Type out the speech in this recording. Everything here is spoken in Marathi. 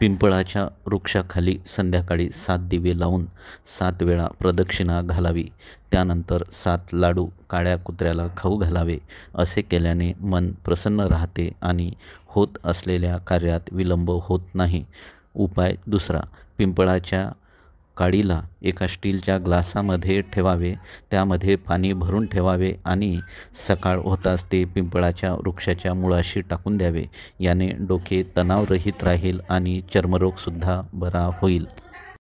पिंपळाच्या वृक्षाखाली संध्याकाळी सात दिवे लावून सात वेळा प्रदक्षिणा घालावी. त्यानंतर सात लाडू काळ्या कुत्र्याला खाऊ घालावे असे केल्याने मन प्रसन्न राहते आणि होत असलेल्या कार्यात विलंब होत नाही. उपाय दुसरा पिंपळाच्या काडीला एका स्टीलच्या ग्लासामध्ये ठेवावे त्यामध्ये पाणी भरून ठेवावे आणि सकाळ होताच ते पिंपळाच्या वृक्षाच्या मुळाशी टाकून द्यावे. याने डोके तणावरहित राहील आणि चर्मरोगसुद्धा बरा होईल.